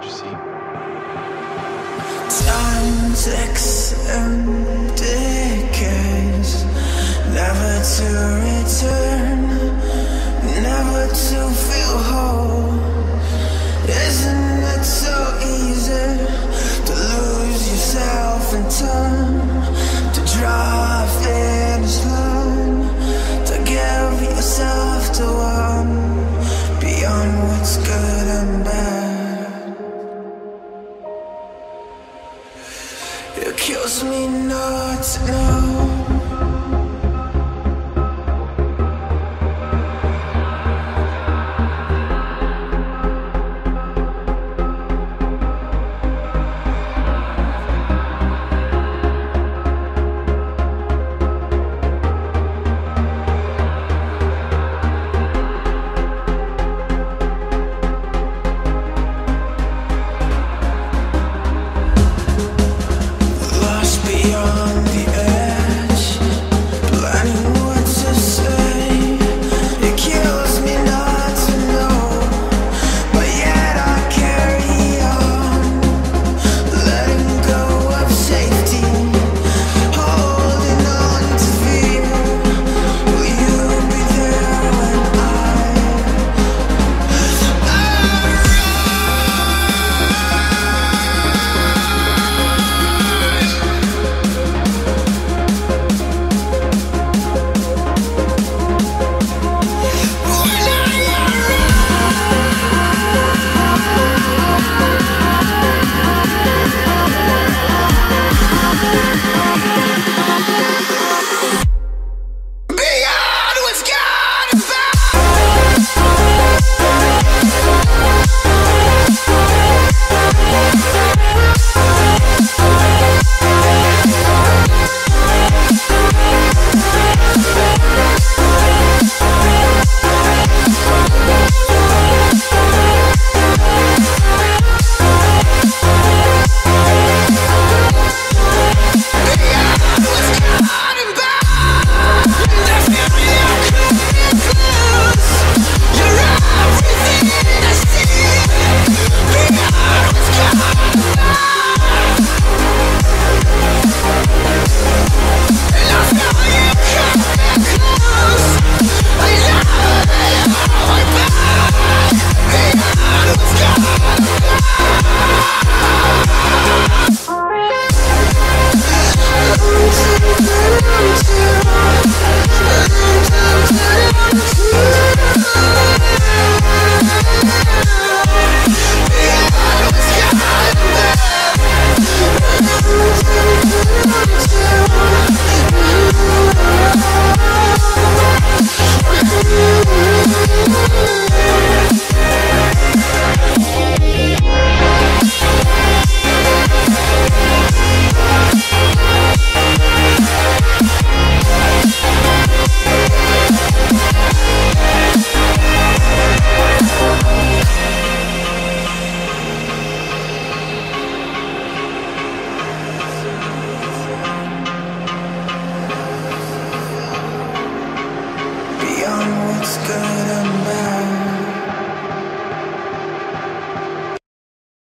don't you see? Time ticks and decays, never to return, never to feel whole. Isn't it so easy to lose yourself in time, to draw a finish line, to give yourself to one beyond what's good and bad? Kills me not to know. It's good and bad.